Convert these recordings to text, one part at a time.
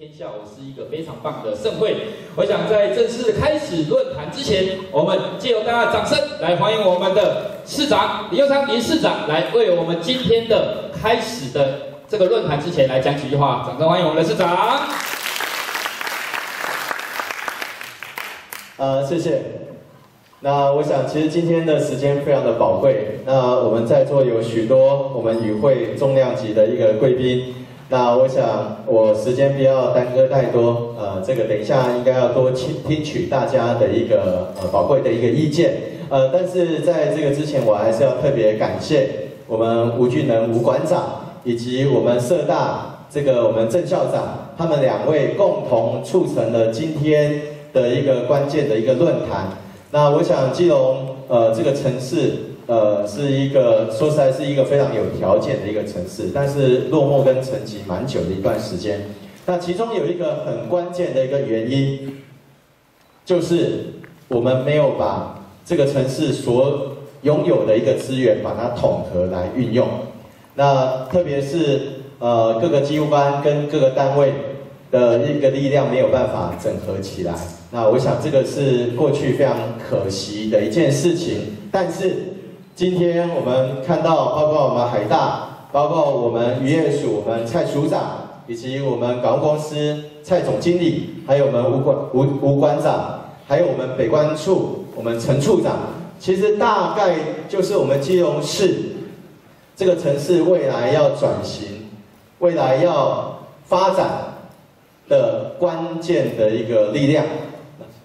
天下午是一个非常棒的盛会。我想在正式开始论坛之前，我们借由大家掌声来欢迎我们的市长李佑昌林市长来为我们今天的开始的这个论坛之前来讲几句话。掌声欢迎我们的市长。呃，谢谢。那我想，其实今天的时间非常的宝贵。那我们在座有许多我们与会重量级的一个贵宾。那我想，我时间不要耽搁太多。呃，这个等一下应该要多听听取大家的一个呃宝贵的一个意见。呃，但是在这个之前，我还是要特别感谢我们吴俊能吴馆长以及我们社大这个我们郑校长，他们两位共同促成了今天的一个关键的一个论坛。那我想基隆呃这个城市呃是一个说实在是一个非常有条件的一个城市，但是落寞跟沉寂蛮久的一段时间。那其中有一个很关键的一个原因，就是我们没有把这个城市所拥有的一个资源把它统合来运用。那特别是呃各个机关跟各个单位的一个力量没有办法整合起来。那我想这个是过去非常可惜的一件事情，但是今天我们看到，包括我们海大，包括我们渔业署我们蔡署长，以及我们港务公司蔡总经理，还有我们吴馆吴吴馆长，还有我们北关处我们陈处长，其实大概就是我们基隆市这个城市未来要转型，未来要发展的关键的一个力量。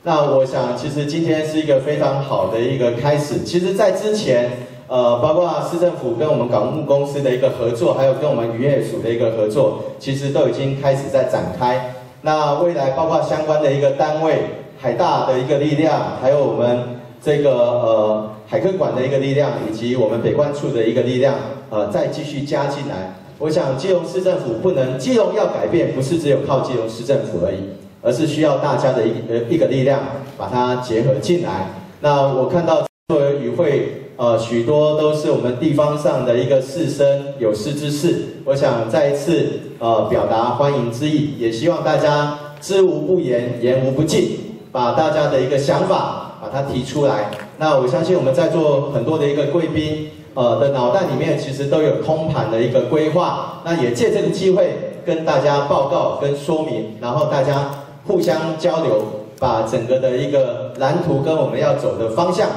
那我想，其实今天是一个非常好的一个开始。其实，在之前，呃，包括市政府跟我们港务公司的一个合作，还有跟我们渔业署的一个合作，其实都已经开始在展开。那未来，包括相关的一个单位，海大的一个力量，还有我们这个呃海科馆的一个力量，以及我们北关处的一个力量，呃，再继续加进来。我想，基隆市政府不能，基隆要改变，不是只有靠基隆市政府而已。而是需要大家的一呃一个力量，把它结合进来。那我看到作为与会，呃，许多都是我们地方上的一个士绅有识之士。我想再一次呃表达欢迎之意，也希望大家知无不言，言无不尽，把大家的一个想法把它提出来。那我相信我们在座很多的一个贵宾，呃的脑袋里面其实都有空盘的一个规划。那也借这个机会跟大家报告跟说明，然后大家。互相交流，把整个的一个蓝图跟我们要走的方向，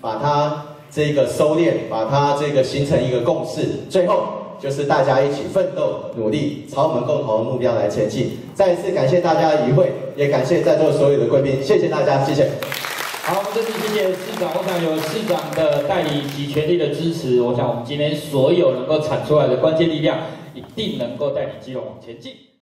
把它这个收敛，把它这个形成一个共识，最后就是大家一起奋斗努力，朝我们共同的目标来前进。再一次感谢大家的与会，也感谢在座所有的贵宾，谢谢大家，谢谢。好，我们这次谢谢市长，我想有市长的带领及全力的支持，我想我们今天所有能够产出来的关键力量，一定能够带领基隆往前进。